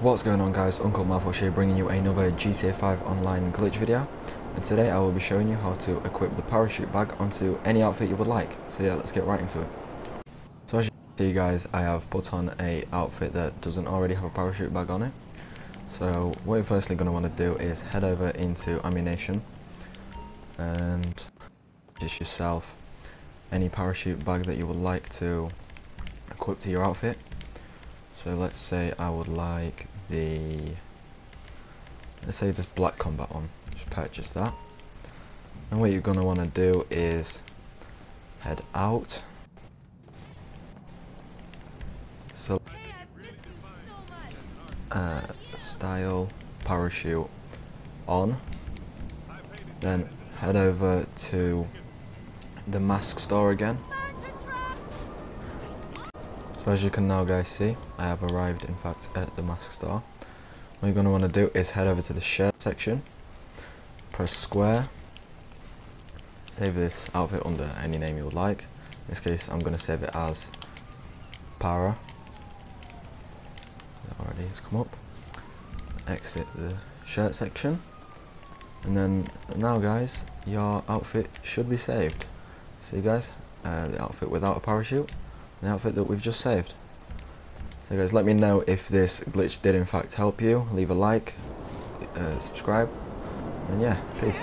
What's going on guys, Uncle Mouthwash here bringing you another GTA 5 online glitch video and today I will be showing you how to equip the parachute bag onto any outfit you would like. So yeah, let's get right into it. So as you can see guys, I have put on a outfit that doesn't already have a parachute bag on it. So what you're firstly going to want to do is head over into Ammu-Nation and just yourself any parachute bag that you would like to equip to your outfit. So let's say I would like the, let's say this black combat one, just purchase that. And what you're going to want to do is head out. So, uh, style, parachute on. Then head over to the mask store again. So as you can now guys see, I have arrived in fact at the mask store. What you're going to want to do is head over to the shirt section, press square, save this outfit under any name you would like. In this case I'm going to save it as Para. It already has come up. Exit the shirt section. And then now guys, your outfit should be saved. See guys, uh, the outfit without a parachute, the outfit that we've just saved. So guys, let me know if this glitch did in fact help you. Leave a like, uh, subscribe, and yeah, peace.